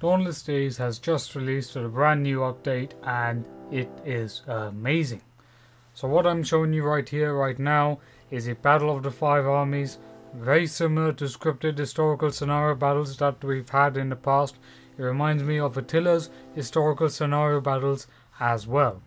Dawnless Days has just released a brand new update and it is amazing. So what I'm showing you right here, right now, is a Battle of the Five Armies, very similar to scripted historical scenario battles that we've had in the past. It reminds me of Attila's historical scenario battles as well.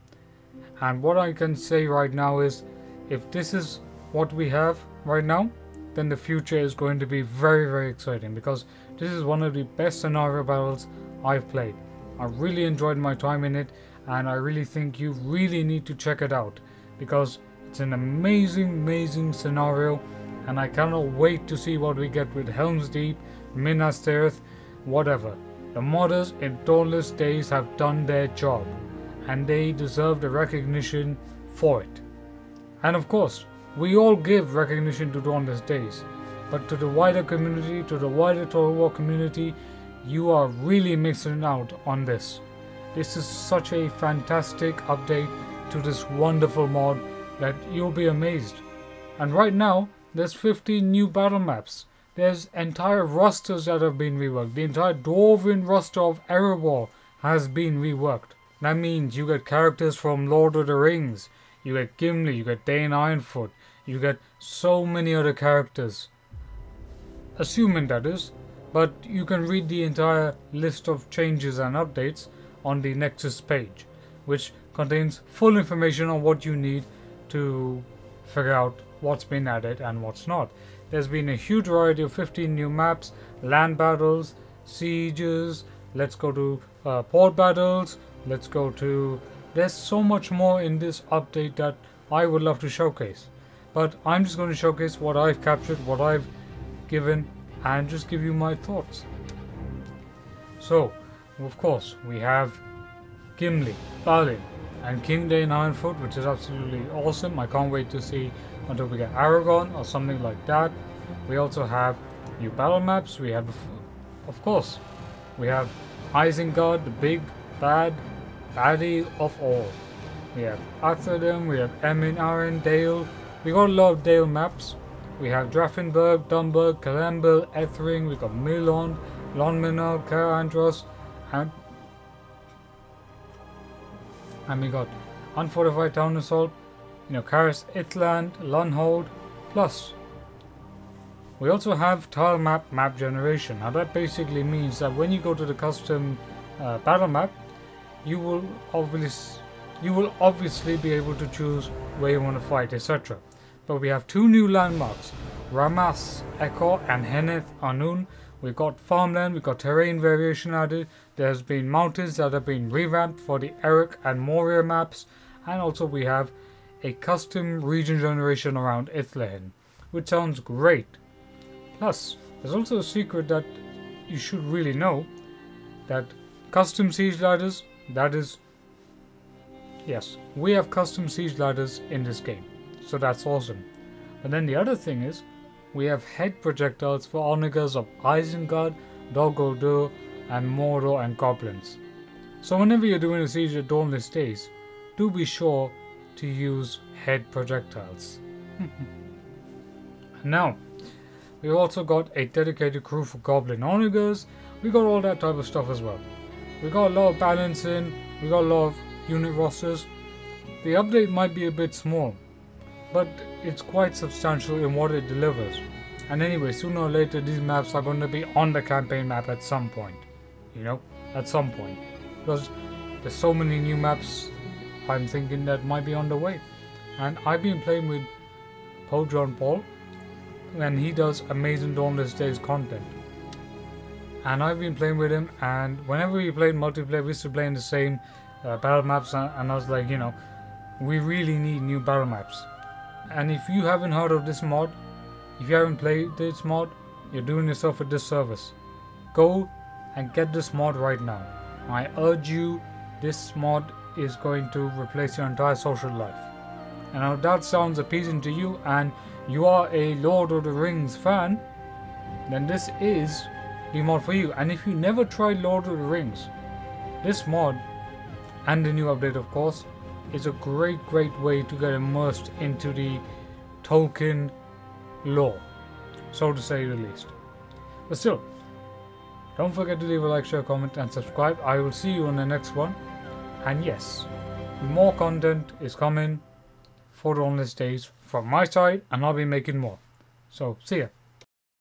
And what I can say right now is, if this is what we have right now, then the future is going to be very very exciting because this is one of the best scenario battles I've played. I really enjoyed my time in it and I really think you really need to check it out because it's an amazing amazing scenario and I cannot wait to see what we get with Helm's Deep, Minas Tirith, whatever. The modders in Dawnless Days have done their job and they deserve the recognition for it. And of course, we all give recognition to Dawnless Days, but to the wider community, to the wider Total War community, you are really missing out on this. This is such a fantastic update to this wonderful mod that you'll be amazed. And right now, there's 15 new battle maps. There's entire rosters that have been reworked. The entire Dwarven roster of Erebor has been reworked. That means you get characters from Lord of the Rings. You get Gimli, you get Dain Ironfoot, you get so many other characters. Assuming that is, but you can read the entire list of changes and updates on the Nexus page, which contains full information on what you need to figure out what's been added and what's not. There's been a huge variety of 15 new maps, land battles, sieges, let's go to uh, port battles, let's go to... There's so much more in this update that I would love to showcase. But I'm just going to showcase what I've captured, what I've given, and just give you my thoughts. So, of course, we have Gimli, Balin, and King Dain Ironfoot, which is absolutely awesome. I can't wait to see until we get Aragorn or something like that. We also have new battle maps. We have, of course, we have Isengard, the big bad baddie of all. We have Arthurdom, we have Emyn, Arryn, Dale. We got a lot of Dale maps. We have Drafenberg, Dunburg, Calamble, Ethering, we got Milond, Lonminor, Caradhras, and and we got Unfortified Town Assault, you know, Caras Ithland, Lunhold, plus we also have tile map map generation. Now that basically means that when you go to the custom uh, battle map, you will obviously you will obviously be able to choose where you want to fight, etc. But we have two new landmarks, Rammas Echor and Henneth Annûn. We've got farmland, we've got terrain variation added. There's been mountains that have been revamped for the Eric and Moria maps. And also we have a custom region generation around Ithilien, which sounds great. Plus, there's also a secret that you should really know, that custom siege ladders, that is, yes, we have custom siege ladders in this game, so that's awesome. And then the other thing is, we have head projectiles for onagers of Isengard, Dol and Mordor and Goblins. So whenever you're doing a siege at Dawnless Days, do be sure to use head projectiles. now, we've also got a dedicated crew for Goblin Onagers, we got all that type of stuff as well. We got a lot of balancing, we got a lot of unit rosters. The update might be a bit small, but it's quite substantial in what it delivers. And anyway, sooner or later these maps are going to be on the campaign map at some point. You know, at some point. Because there's so many new maps I'm thinking that might be on the way. And I've been playing with Pope John Paul and he does amazing Dawnless Days content. And I've been playing with him and whenever we played multiplayer we used to play in the same uh, battle maps and I was like, you know, we really need new battle maps. And if you haven't heard of this mod, if you haven't played this mod, you're doing yourself a disservice. Go and get this mod right now. I urge you, this mod is going to replace your entire social life. And if that sounds appeasing to you and you are a Lord of the Rings fan, then this is the mod for you. And if you never tried Lord of the Rings, this mod, and the new update of course, is a great great way to get immersed into the Tolkien lore, so to say the least. But still, Don't forget to leave a like, share, comment and subscribe. I will see you on the next one. And yes, more content is coming for the Days from my side and I'll be making more. So see ya.